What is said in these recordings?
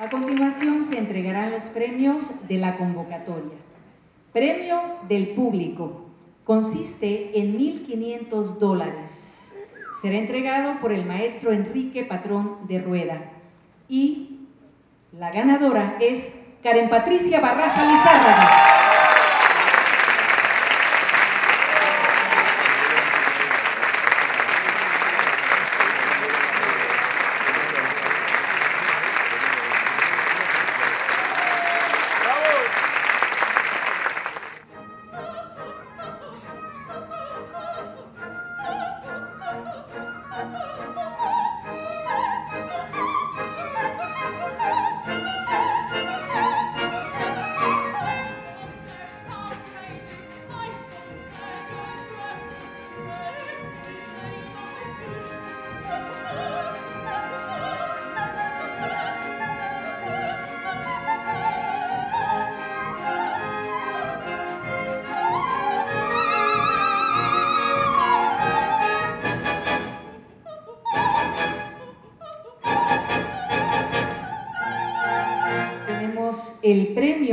A continuación se entregarán los premios de la convocatoria. Premio del público. Consiste en 1.500 dólares. Será entregado por el maestro Enrique Patrón de Rueda. Y la ganadora es Karen Patricia Barraza Lizárraga.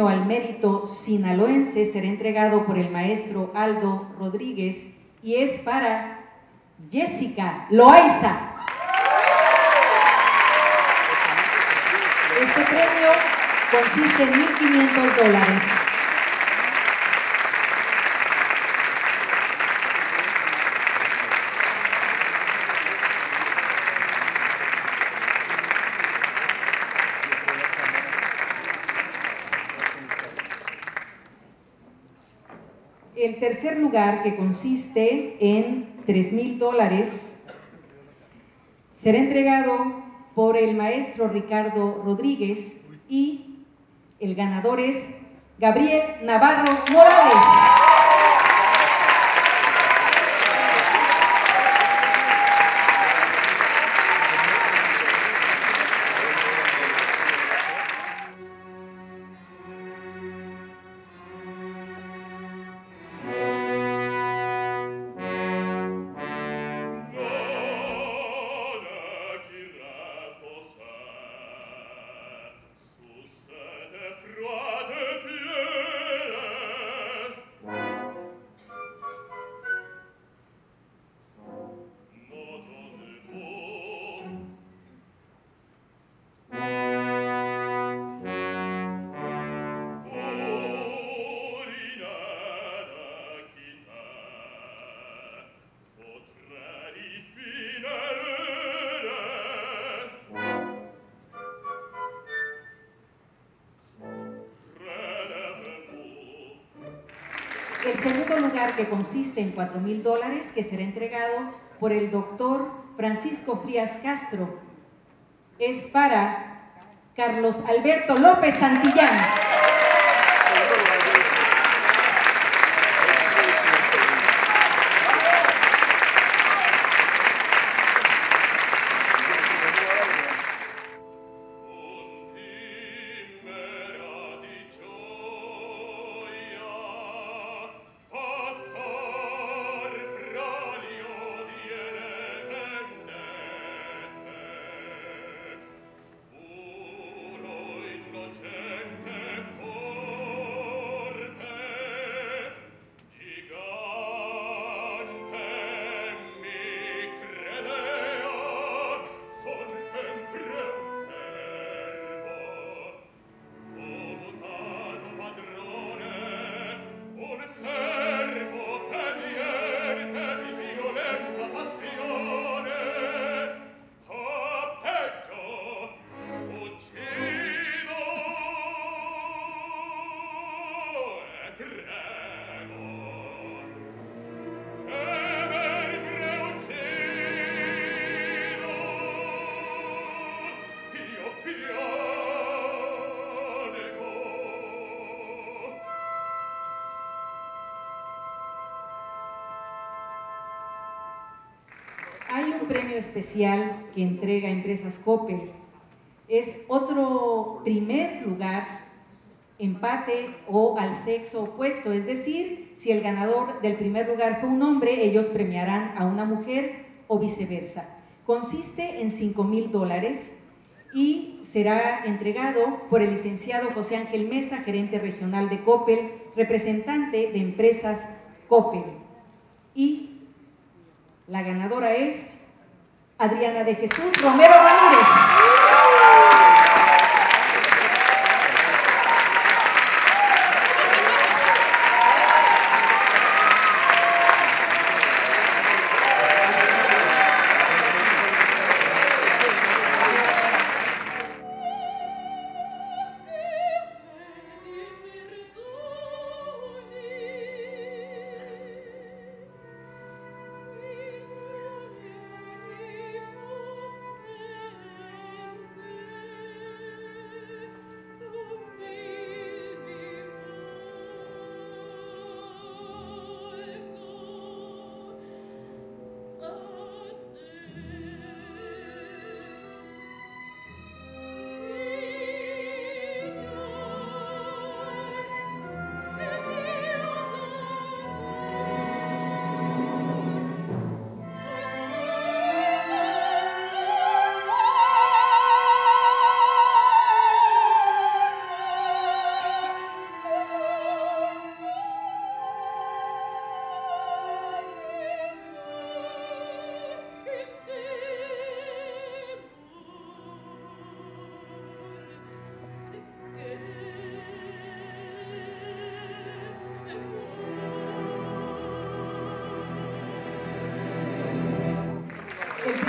Al mérito sinaloense será entregado por el maestro Aldo Rodríguez y es para Jessica Loaiza. Este premio consiste en 1.500 dólares. El tercer lugar, que consiste en 3 mil dólares, será entregado por el maestro Ricardo Rodríguez y el ganador es Gabriel Navarro Morales. Segundo lugar, que consiste en 4 mil dólares, que será entregado por el doctor Francisco Frías Castro, es para Carlos Alberto López Santillán. Especial que entrega Empresas Coppel. Es otro primer lugar, empate o al sexo opuesto. Es decir, si el ganador del primer lugar fue un hombre, ellos premiarán a una mujer o viceversa. Consiste en 5 mil dólares y será entregado por el licenciado José Ángel Mesa, gerente regional de Coppel, representante de empresas Coppel. Y la ganadora es Adriana de Jesús Romero Ramírez.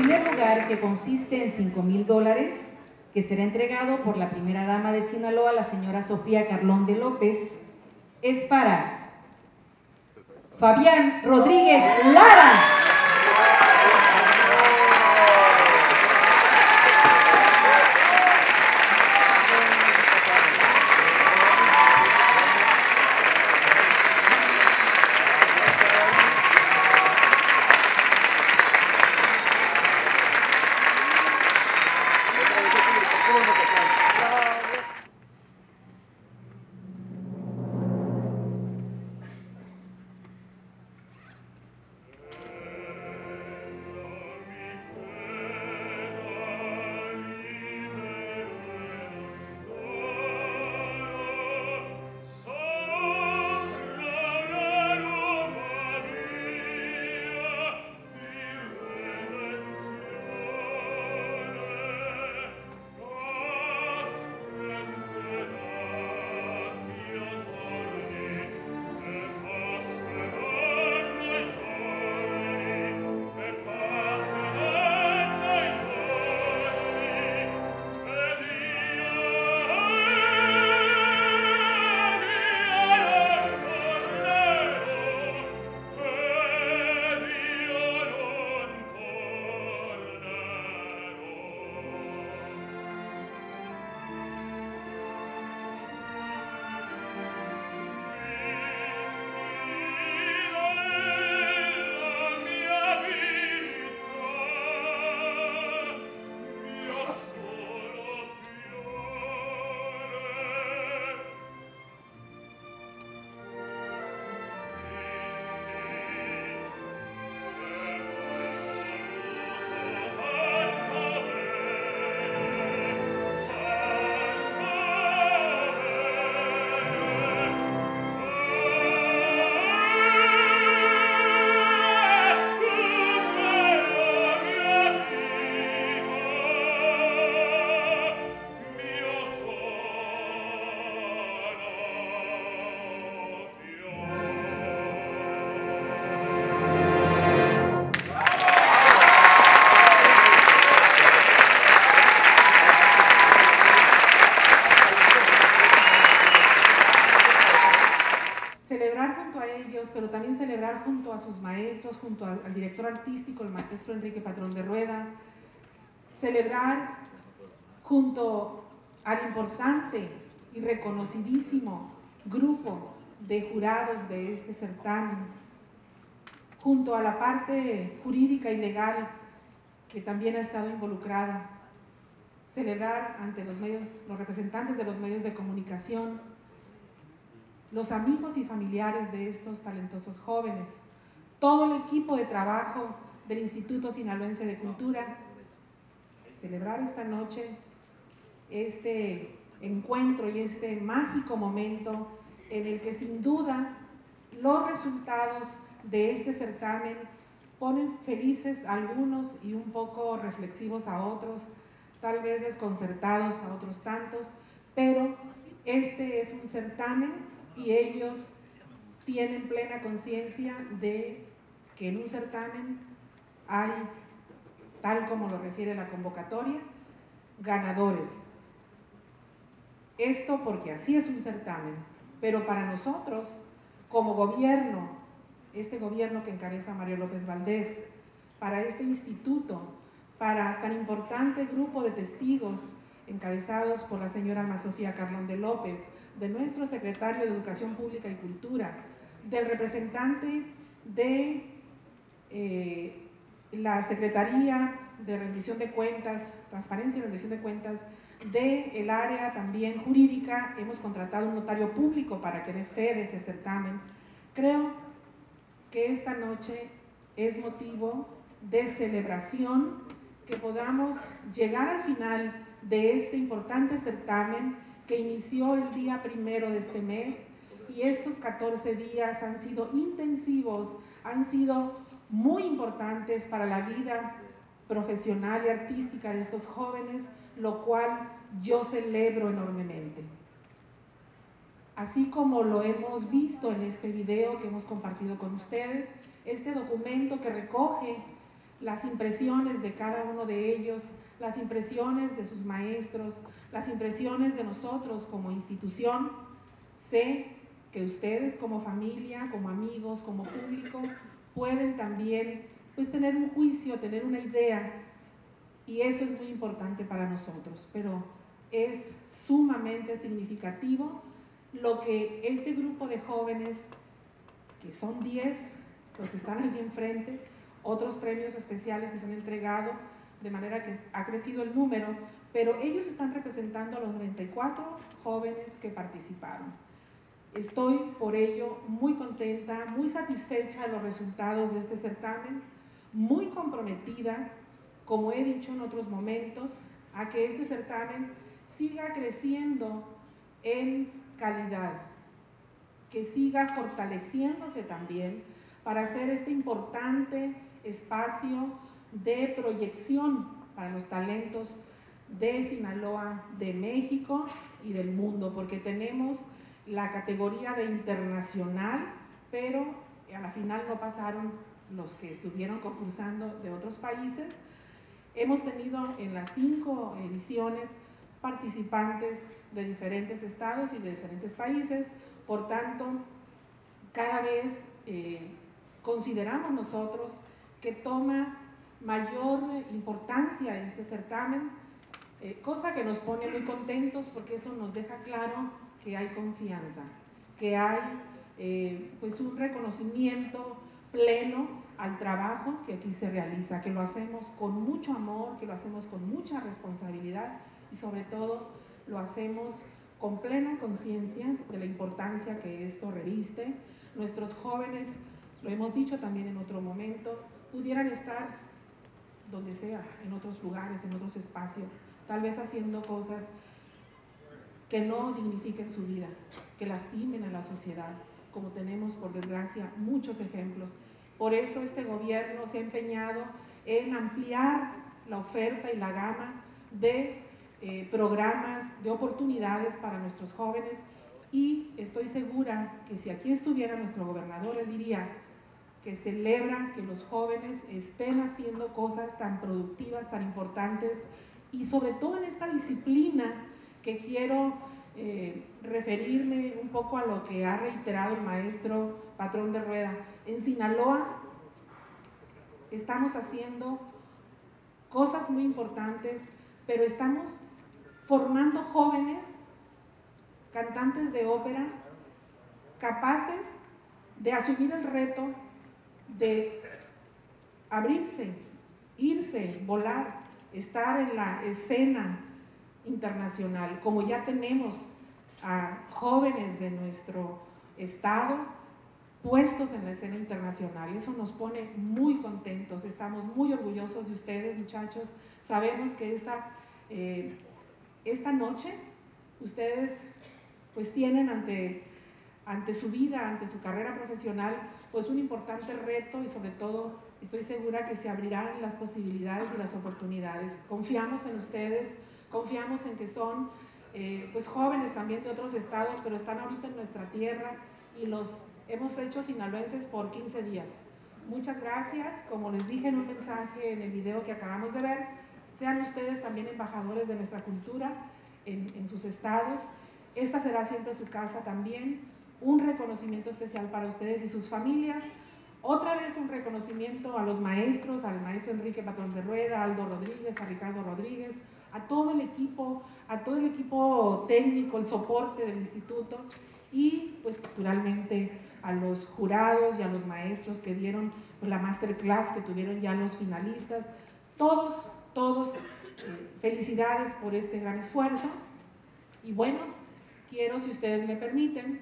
Primer lugar, que consiste en 5 mil dólares, que será entregado por la primera dama de Sinaloa, la señora Sofía Carlón de López, es para Fabián Rodríguez Lara. Junto al, director artístico, el maestro Enrique Patrón de Rueda, celebrar junto al importante y reconocidísimo grupo de jurados de este certamen, junto a la parte jurídica y legal que también ha estado involucrada, celebrar ante los medios, los representantes de los medios de comunicación, los amigos y familiares de estos talentosos jóvenes, todo el equipo de trabajo del Instituto Sinaloense de Cultura, celebrar esta noche este encuentro y este mágico momento en el que sin duda los resultados de este certamen ponen felices a algunos y un poco reflexivos a otros, tal vez desconcertados a otros tantos, pero este es un certamen y ellos tienen plena conciencia de que en un certamen hay, tal como lo refiere la convocatoria, ganadores. Esto porque así es un certamen, pero para nosotros, como gobierno, este gobierno que encabeza Mario López Valdés, para este instituto, para tan importante grupo de testigos encabezados por la señora Alma Sofía Carlón de López, de nuestro secretario de Educación Pública y Cultura, del representante de eh, la Secretaría de Rendición de Cuentas, Transparencia y Rendición de Cuentas, del el área también jurídica, hemos contratado un notario público para que dé fe de este certamen. Creo que esta noche es motivo de celebración, que podamos llegar al final de este importante certamen que inició el día primero de este mes y estos 14 días han sido intensivos, han sido muy importantes para la vida profesional y artística de estos jóvenes, lo cual yo celebro enormemente. Así como lo hemos visto en este video que hemos compartido con ustedes, este documento que recoge las impresiones de cada uno de ellos, las impresiones de sus maestros, las impresiones de nosotros como institución, sé que ustedes como familia, como amigos, como público, pueden también pues tener un juicio, tener una idea, y eso es muy importante para nosotros, pero es sumamente significativo lo que este grupo de jóvenes, que son 10, los que están aquí enfrente, otros premios especiales que se han entregado, de manera que ha crecido el número, pero ellos están representando a los 94 jóvenes que participaron. Estoy por ello muy contenta, muy satisfecha de los resultados de este certamen, muy comprometida, como he dicho en otros momentos, a que este certamen siga creciendo en calidad, que siga fortaleciéndose también para hacer este importante espacio de proyección para los talentos de Sinaloa, de México y del mundo, porque tenemos la categoría de internacional, pero a la final no pasaron los que estuvieron concursando de otros países. Hemos tenido en las cinco ediciones participantes de diferentes estados y de diferentes países, por tanto, cada vez eh, consideramos nosotros que toma mayor importancia este certamen, eh, cosa que nos pone muy contentos porque eso nos deja claro que hay confianza, que hay eh, pues un reconocimiento pleno al trabajo que aquí se realiza, que lo hacemos con mucho amor, que lo hacemos con mucha responsabilidad y sobre todo lo hacemos con plena conciencia de la importancia que esto reviste. Nuestros jóvenes, lo hemos dicho también en otro momento, pudieran estar donde sea, en otros lugares, en otros espacios, tal vez haciendo cosas que no dignifiquen su vida, que lastimen a la sociedad, como tenemos por desgracia muchos ejemplos. Por eso este gobierno se ha empeñado en ampliar la oferta y la gama de eh, programas, de oportunidades para nuestros jóvenes y estoy segura que si aquí estuviera nuestro gobernador, él diría, que celebran que los jóvenes estén haciendo cosas tan productivas, tan importantes y sobre todo en esta disciplina que quiero eh, referirme un poco a lo que ha reiterado el maestro patrón de rueda. En Sinaloa estamos haciendo cosas muy importantes, pero estamos formando jóvenes, cantantes de ópera, capaces de asumir el reto de abrirse, irse, volar, estar en la escena internacional, como ya tenemos a jóvenes de nuestro estado puestos en la escena internacional. Eso nos pone muy contentos, estamos muy orgullosos de ustedes muchachos, sabemos que esta, eh, esta noche ustedes pues tienen ante, ante su vida, ante su carrera profesional, pues un importante reto y sobre todo estoy segura que se abrirán las posibilidades y las oportunidades. Confiamos en ustedes, confiamos en que son eh, pues jóvenes también de otros estados, pero están ahorita en nuestra tierra y los hemos hecho sinaloenses por 15 días. Muchas gracias, como les dije en un mensaje en el video que acabamos de ver, sean ustedes también embajadores de nuestra cultura en, en sus estados. Esta será siempre su casa también. Un reconocimiento especial para ustedes y sus familias. Otra vez un reconocimiento a los maestros, al maestro Enrique Patrón de Rueda, Aldo Rodríguez, a Ricardo Rodríguez, a todo el equipo, a todo el equipo técnico, el soporte del instituto y pues naturalmente a los jurados y a los maestros que dieron la masterclass, que tuvieron ya los finalistas. Todos, todos, eh, felicidades por este gran esfuerzo. Y bueno, quiero, si ustedes me permiten,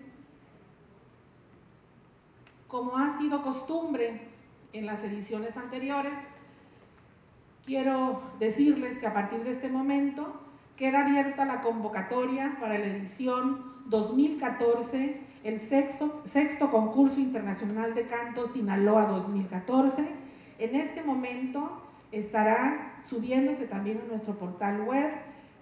como ha sido costumbre en las ediciones anteriores, quiero decirles que a partir de este momento queda abierta la convocatoria para la edición 2014, el sexto, sexto concurso internacional de canto Sinaloa 2014. En este momento estará subiéndose también en nuestro portal web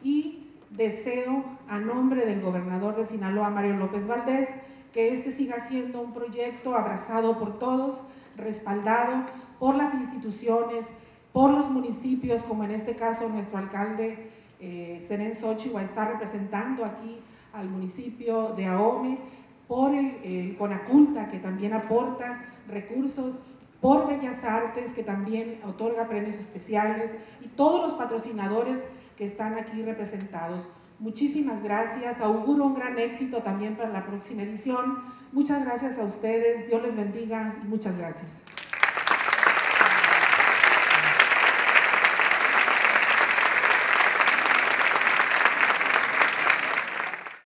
y deseo a nombre del gobernador de Sinaloa, Mario López Valdés, que este siga siendo un proyecto abrazado por todos, respaldado por las instituciones, por los municipios, como en este caso nuestro alcalde eh, Seren a estar representando aquí al municipio de Ahome, por el, Conaculta, que también aporta recursos, por Bellas Artes, que también otorga premios especiales, y todos los patrocinadores que están aquí representados. Muchísimas gracias, auguro un gran éxito también para la próxima edición. Muchas gracias a ustedes, Dios les bendiga y muchas gracias.